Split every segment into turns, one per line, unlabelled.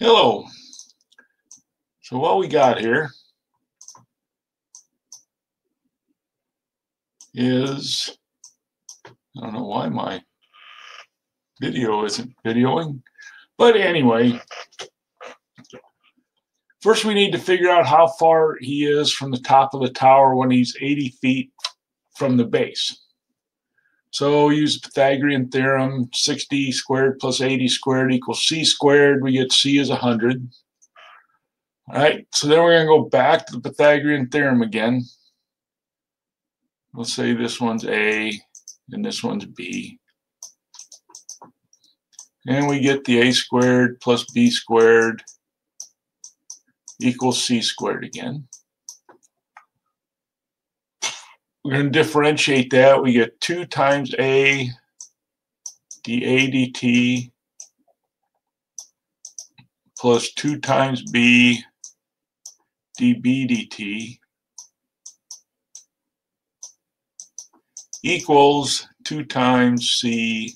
Hello. So what we got here is, I don't know why my video isn't videoing, but anyway, first we need to figure out how far he is from the top of the tower when he's 80 feet from the base. So use the Pythagorean theorem, 60 squared plus 80 squared equals c squared. We get c is 100. All right, so then we're going to go back to the Pythagorean theorem again. Let's say this one's A and this one's B. And we get the A squared plus B squared equals C squared again. We're going to differentiate that. We get 2 times A dA dt plus 2 times B dB dt equals 2 times C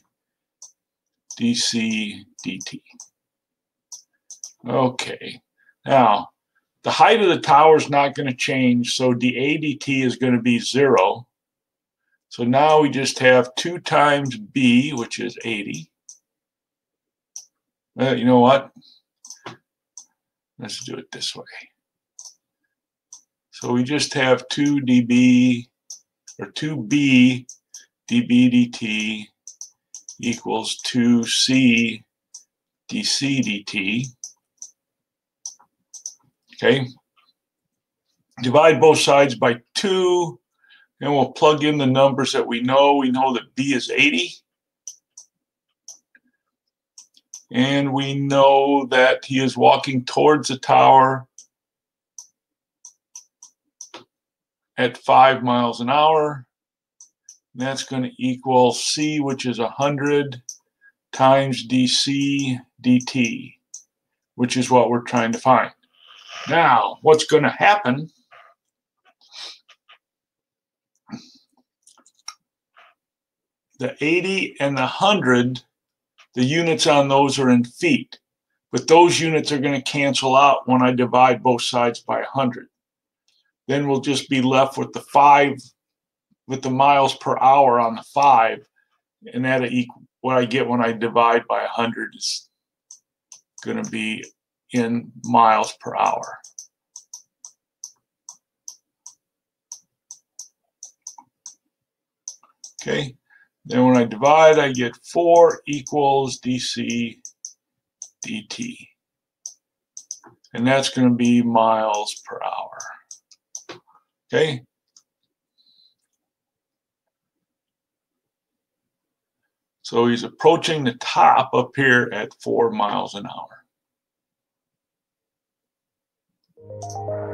dC dt. Okay, now the height of the tower is not going to change, so the dA dt is going to be 0. So now we just have 2 times B, which is 80. Uh, you know what? Let's do it this way. So we just have 2 dB, or 2B dB dt equals 2C dC dt. Okay. Divide both sides by 2, and we'll plug in the numbers that we know. We know that B is 80. And we know that he is walking towards the tower at 5 miles an hour. That's going to equal C, which is 100 times dC dt, which is what we're trying to find. Now, what's going to happen the 80 and the 100, the units on those are in feet. But those units are going to cancel out when I divide both sides by 100. Then we'll just be left with the 5, with the miles per hour on the 5. And that equal what I get when I divide by 100 is going to be in miles per hour. Okay, then when I divide, I get 4 equals dc dt. And that's going to be miles per hour. Okay. So he's approaching the top up here at 4 miles an hour. Thank you.